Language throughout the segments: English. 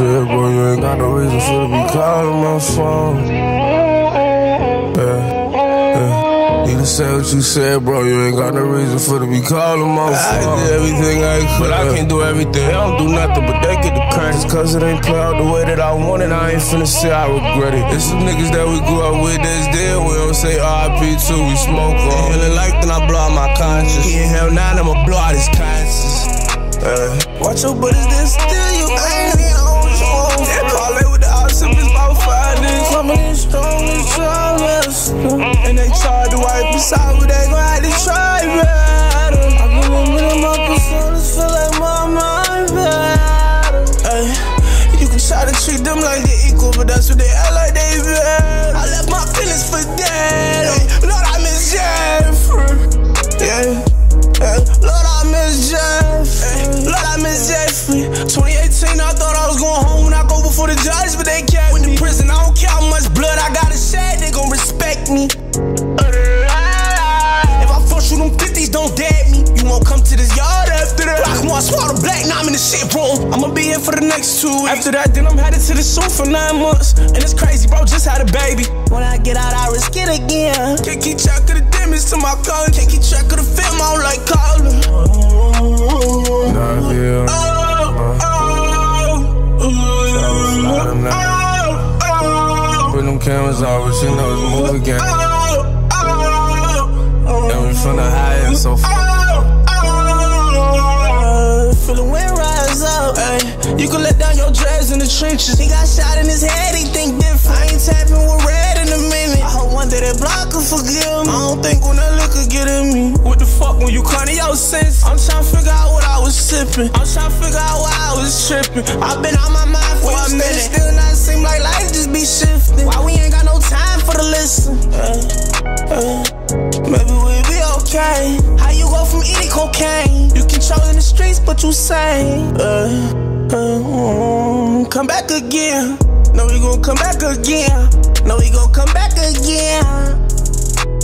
said, bro, you ain't got no reason for to be calling my phone. Yeah. You done said what you said, bro. You ain't got no reason for to be calling my phone. I did everything I could. But I can't do everything. I don't do nothing but they get the credit. Cause it ain't play out the way that I want it, I ain't finna say I regret it. It's some niggas that we grew up with that's dead. We don't say RIP too, we smoke on. Feeling like then I blow out my conscience. He in hell now, I'ma blow out his conscience. Uh, watch your buddies, they still you ain't but they gon' have to try better. I been in my personas, feel like my mind better. Ay, you can try to treat them like they equal, but that's what they act like they bad. I left my feelings for dead. Ay, Lord, I miss Jeffrey. Yeah. Hey, Lord, I miss Jeffrey. Lord, I miss Jeffrey. 2018, I thought I was going home when I go before the judge, but they kept me. in prison. I don't care how much blood I gotta shed, they gon' respect me. Black, now I'm in the shit room. I'ma be here for the next two weeks. After that, then I'm headed to the zoo for nine months. And it's crazy, bro, just had a baby. When I get out, I risk it again. Can't keep track of the damage to my car. Can't keep track of the film, I don't like calling. Nah, oh, yeah. Oh, oh, oh, oh, Put them cameras off, but you know it's movie game. Oh, oh, and we from the high end so far. In the trenches. He got shot in his head, he think different. I ain't tapping with red in a minute. I hope one day that block will forgive me. I don't think when that liquor get in me. What the fuck when you crying your sense? I'm trying to figure out what I was sipping. I'm trying to figure out why I was tripping. I've been on my mind for a minute. Still not seem like life just be shifting. Why we ain't got no time for the listen? Uh, uh, maybe we'll be okay. How you go from eating cocaine? You controlling the streets, but you say, uh, uh, mm, come back again. No, we gon' come back again. No, we gon' come back again.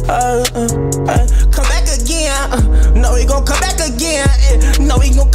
Uh, uh, uh, come back again. Uh, no, we gon' come back again. No, we gon'